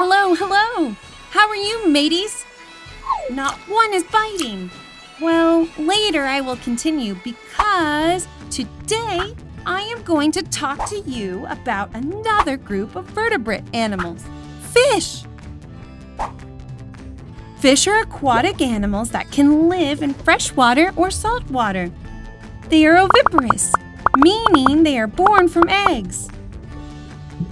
Hello, hello! How are you, mateys? Not one is biting. Well, later I will continue because today I am going to talk to you about another group of vertebrate animals fish. Fish are aquatic animals that can live in fresh water or salt water. They are oviparous, meaning they are born from eggs.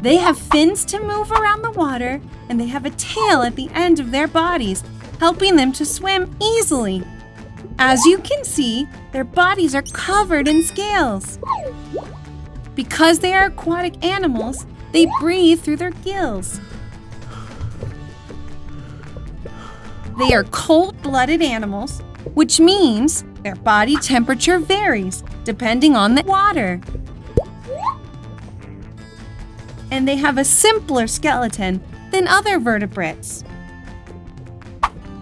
They have fins to move around the water, and they have a tail at the end of their bodies, helping them to swim easily. As you can see, their bodies are covered in scales. Because they are aquatic animals, they breathe through their gills. They are cold blooded animals, which means their body temperature varies depending on the water. And they have a simpler skeleton than other vertebrates.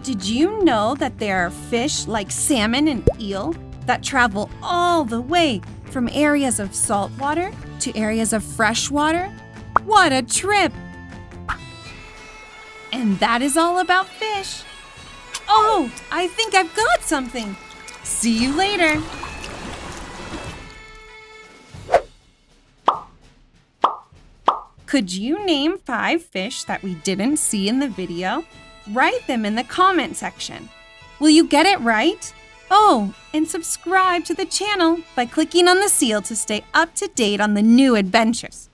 Did you know that there are fish like salmon and eel that travel all the way from areas of salt water to areas of fresh water? What a trip! And that is all about fish. Oh, I think I've got something. See you later. Could you name five fish that we didn't see in the video? Write them in the comment section. Will you get it right? Oh, and subscribe to the channel by clicking on the seal to stay up to date on the new adventures.